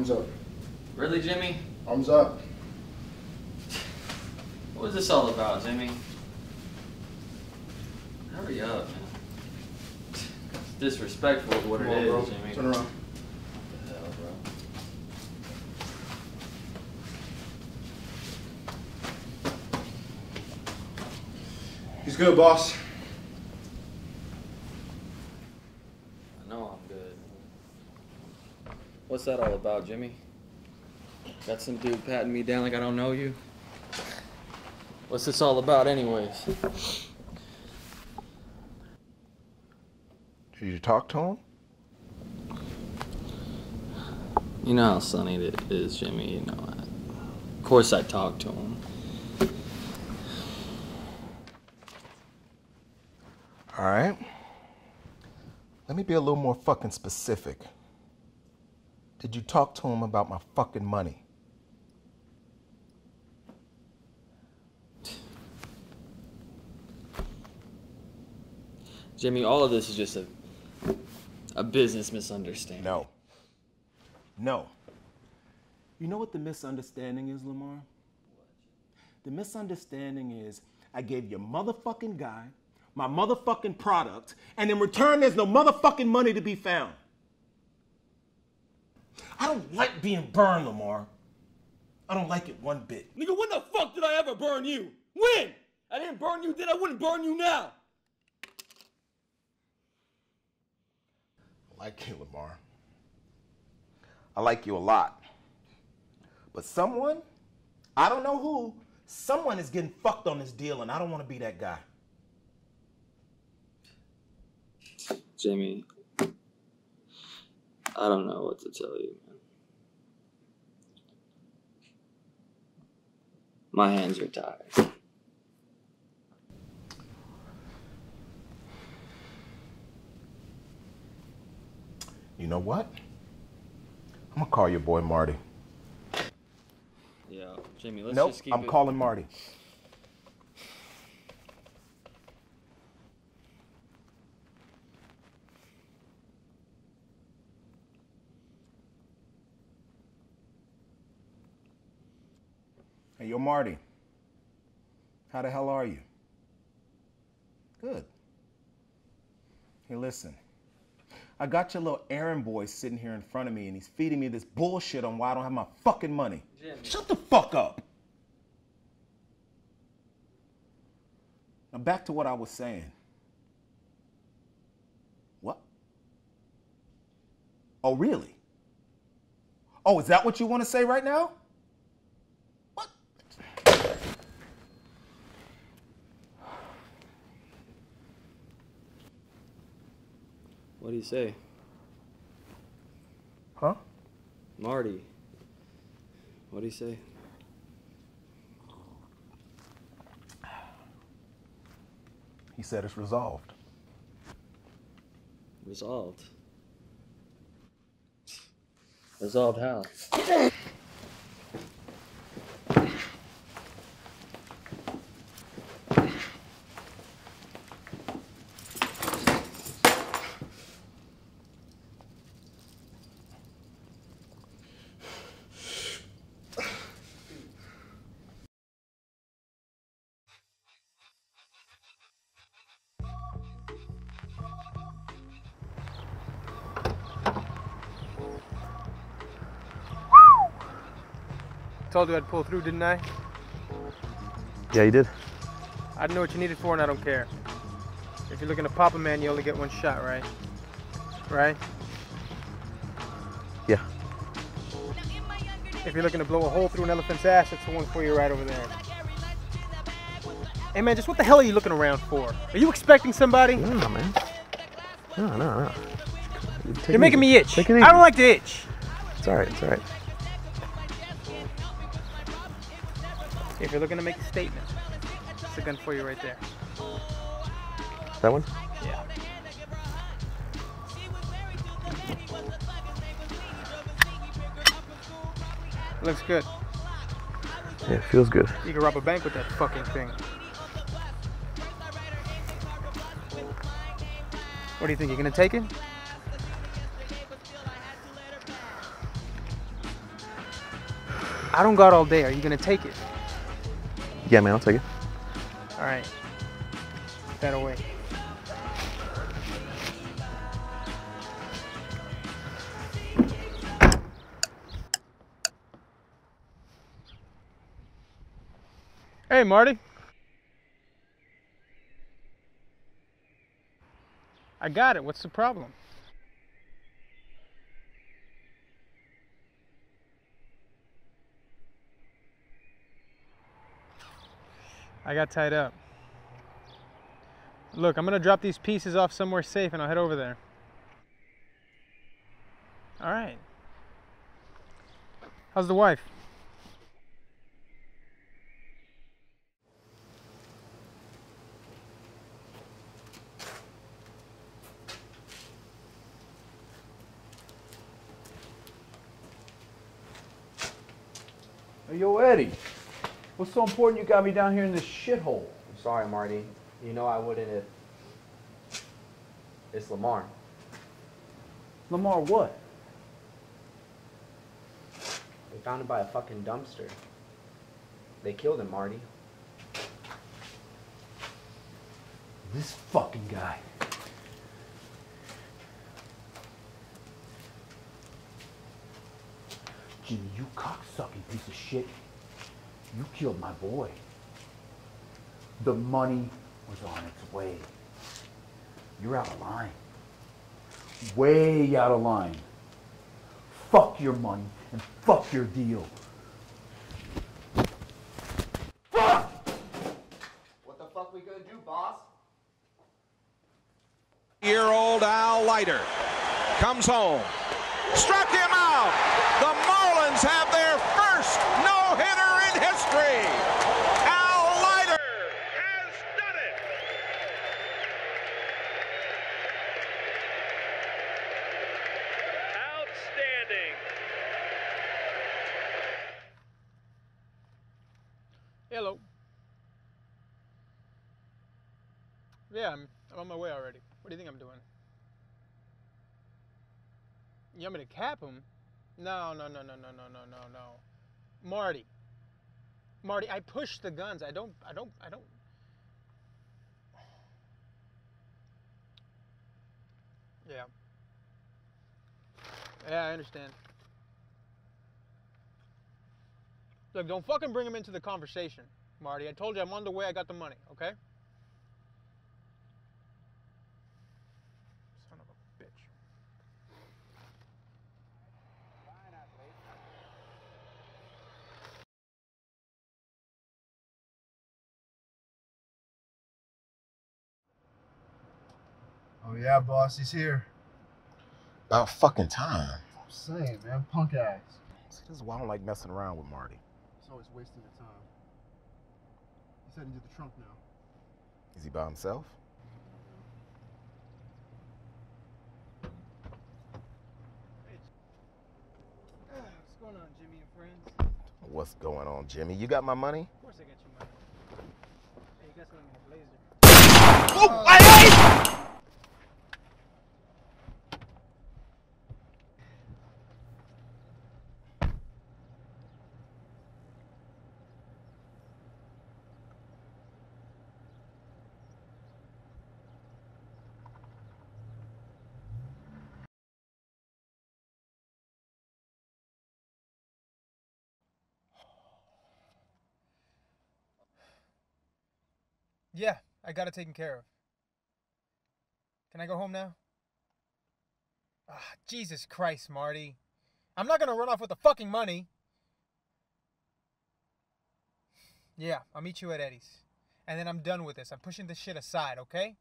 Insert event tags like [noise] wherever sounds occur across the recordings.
Arms up. Really, Jimmy? Arms up. What was this all about, Jimmy? Hurry up, man. It's disrespectful of what Come it on, is, bro. Jimmy. Turn around. What the hell, bro? He's good, boss. I know I'm good. What's that all about, Jimmy? Got some dude patting me down like I don't know you? What's this all about, anyways? Did you talk to him? You know how sunny it is, Jimmy. You know that. Of course, I talked to him. All right. Let me be a little more fucking specific. Did you talk to him about my fucking money? Jimmy, all of this is just a a business misunderstanding. No. No. You know what the misunderstanding is, Lamar? The misunderstanding is I gave your motherfucking guy my motherfucking product, and in return, there's no motherfucking money to be found. I don't like being burned, Lamar. I don't like it one bit. Nigga, when the fuck did I ever burn you? When? I didn't burn you then, I wouldn't burn you now. I like you, Lamar. I like you a lot. But someone, I don't know who, someone is getting fucked on this deal, and I don't want to be that guy. Jimmy, I don't know what to tell you, man. My hands are tied. You know what? I'm gonna call your boy Marty. Yeah, Jimmy, let's nope, just keep I'm it. calling Marty. Marty. How the hell are you? Good. Hey, listen. I got your little errand boy sitting here in front of me, and he's feeding me this bullshit on why I don't have my fucking money. Jimmy. Shut the fuck up. Now back to what I was saying. What? Oh, really? Oh, is that what you want to say right now? What do you say? Huh? Marty. What do you say? He said it's resolved. Resolved. Resolved how? [laughs] Told you I'd pull through, didn't I? Yeah, you did. I didn't know what you needed for and I don't care. If you're looking to pop a man, you only get one shot, right? Right? Yeah. If you're looking to blow a hole through an elephant's ass, it's the one for you right over there. Hey man, just what the hell are you looking around for? Are you expecting somebody? No, man. No, no, no. Take You're making easy. me itch. It I don't like to itch. It's alright, it's alright. If you're looking to make a statement, it's a gun for you right there. That one? Yeah. Looks good. Yeah, it feels good. You can rob a bank with that fucking thing. What do you think? You're gonna take it? I don't got all day. Are you gonna take it? Yeah, man, I'll take it. All right. That away. Hey, Marty. I got it. What's the problem? I got tied up. Look, I'm gonna drop these pieces off somewhere safe and I'll head over there. All right. How's the wife? Yo, Eddie. What's so important you got me down here in this shithole? I'm sorry, Marty. You know I wouldn't if. It's Lamar. Lamar, what? They found him by a fucking dumpster. They killed him, Marty. This fucking guy. Jimmy, you cocksucking piece of shit. You killed my boy. The money was on its way. You're out of line. Way out of line. Fuck your money and fuck your deal. Fuck! What the fuck we gonna do, boss? year old Al Leiter comes home. Struck him out. The Marlins have their first no hitter in history. Al Leiter has done it. Outstanding. Hello. Yeah, I'm, I'm on my way already. What do you think I'm doing? You want me to cap him? No, no, no, no, no, no, no, no, no. Marty. Marty, I push the guns. I don't, I don't, I don't. Yeah. Yeah, I understand. Look, don't fucking bring him into the conversation, Marty. I told you I'm on the way. I got the money, okay? Yeah, boss, he's here. About fucking time. Same, man. Punk ass. See, this is why I don't like messing around with Marty. He's always wasting your time. He's heading to the trunk now. Is he by himself? What's going on, Jimmy and friends? What's going on, Jimmy? You got my money? Of course I got your money. Hey, you got something in the blazer. Oh, I Yeah, I got it taken care of. Can I go home now? Ah, Jesus Christ, Marty. I'm not gonna run off with the fucking money. Yeah, I'll meet you at Eddie's. And then I'm done with this. I'm pushing this shit aside, okay?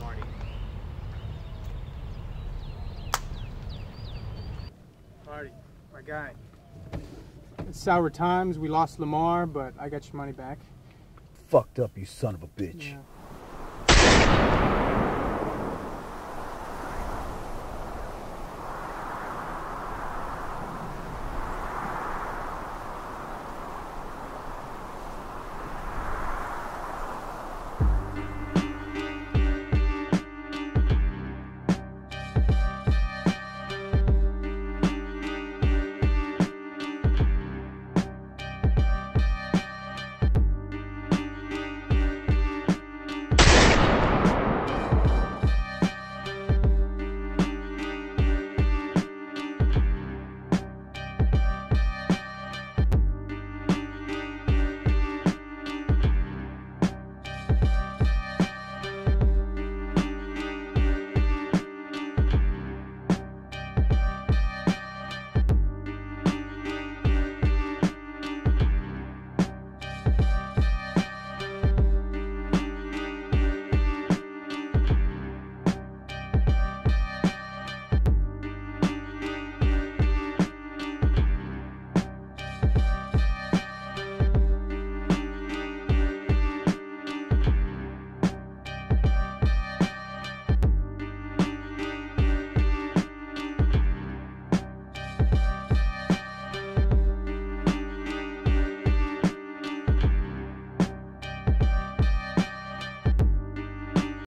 Marty. Marty, my guy. It's sour times. We lost Lamar, but I got your money back. Fucked up, you son of a bitch. Yeah.